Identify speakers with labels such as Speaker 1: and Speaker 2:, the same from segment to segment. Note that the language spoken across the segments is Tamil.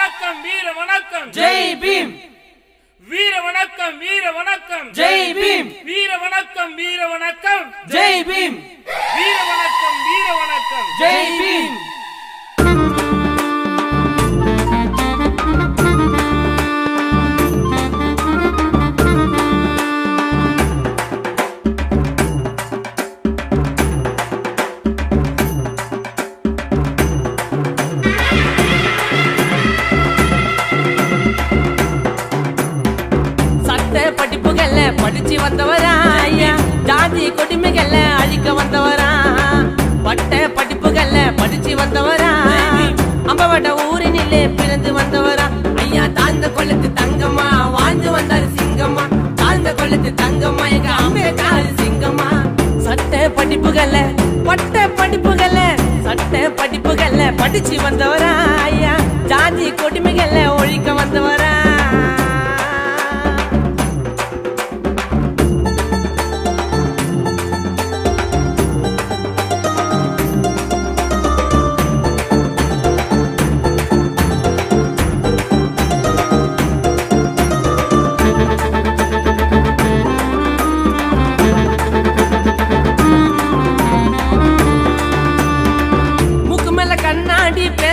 Speaker 1: வணக்கம் வீர வணக்கம்.
Speaker 2: ஜெய் பீம்.
Speaker 1: வீர வணக்கம் வீர வணக்கம்.
Speaker 2: ஜெய் பீம்.
Speaker 1: வீர வணக்கம் வீர வணக்கம்.
Speaker 2: ஜெய் பீம்.
Speaker 1: வீர வணக்கம் வீர வணக்கம்.
Speaker 2: ஜெய் பீம். கொள்ளத்து தங்கம்மா வாழ்ந்து வந்தாரு சிங்கம்மா. தாழ்ந்த கொள்ளத்து தங்கம்மா எங்க அம்பேக்காரு சிங்கம்மா. சட்ட படிப்புகள்ல பட்ட படிப்புகள்ல சட்ட படிப்புகள்ல படிச்சு வந்தவரா ஐயா. ஜாதி கொடுமைகள்ல ஒழிக்க வந்தவரா.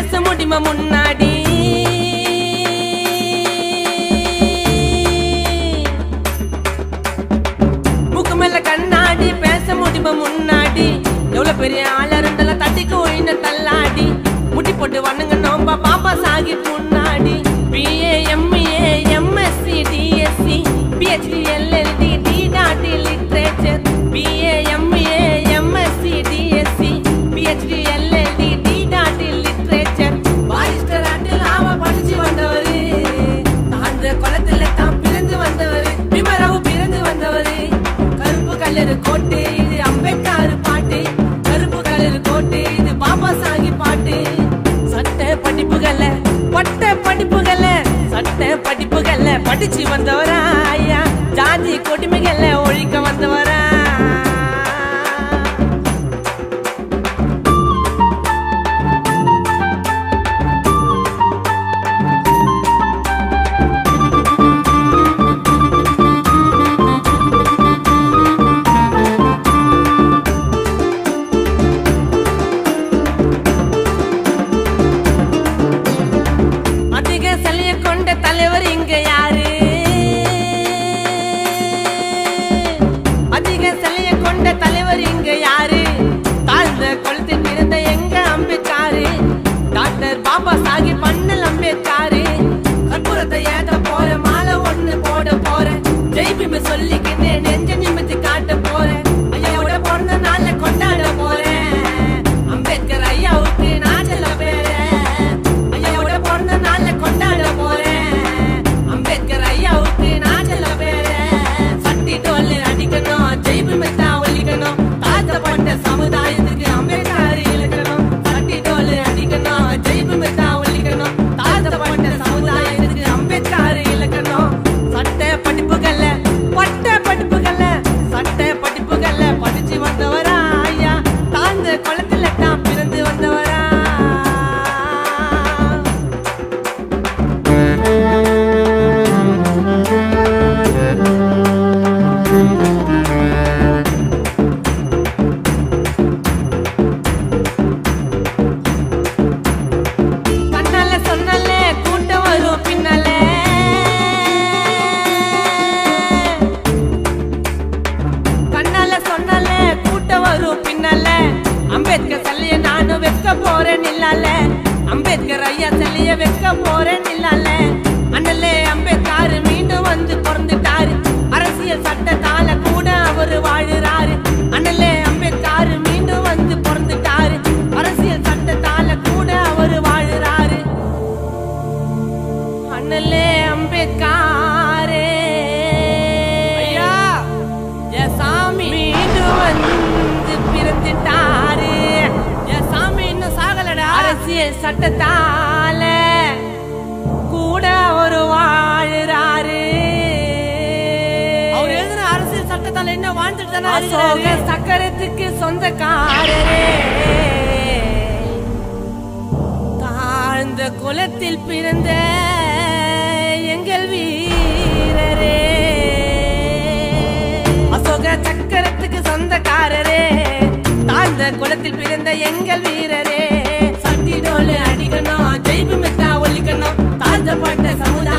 Speaker 2: பேச முடியுமா முன்னாடி? முகமெல்ல கண்ணாடி பேச முடியுமா முன்னாடி? எவ்வளவு பெரிய ஆளா இருந்தாலும் தட்டிக்கு ஒழின தள்ளாடி. முட்டி போட்டு வண்ணுங்க நோம்பா பாப்பா சாகி முன்னாடி கலரு கோட்டு இது அம்பேத்கர் பாட்டு. கருப்பு கலரு கோட்டு இது பாபா சாஹி பாட்டு. சட்ட படிப்புகள்ல பட்ட படிப்புகள்ல சட்ட படிப்புகள்ல படிச்சு வந்தவரா ஐயா ஜாதி கொடுமைகள்ல வரும் அம்பேத்கர் சல்லிய நானும் வைக்க போறேன் இல்லால அம்பேத்கர் ஐயா சல்லிய வைக்க போறேன் இல்லால சட்டத்தால கூட ஒரு வாழுறாரு. அவர் எழுதுன அரசியல் சட்டத்தால என்ன வாழ்ந்துட்டு சக்கரத்துக்கு சொந்தக்காரரே. தாழ்ந்த குலத்தில் பிறந்த எங்கள் வீரரே. அசோக சக்கரத்துக்கு சொந்தக்காரரே. தாழ்ந்த குலத்தில் பிறந்த எங்கள் வீரரே. அடிக்கணும் ஜெய்பு மெத்தா ஒலிக்கணும் தாழ்த்தப்பட்ட சமுதாயம்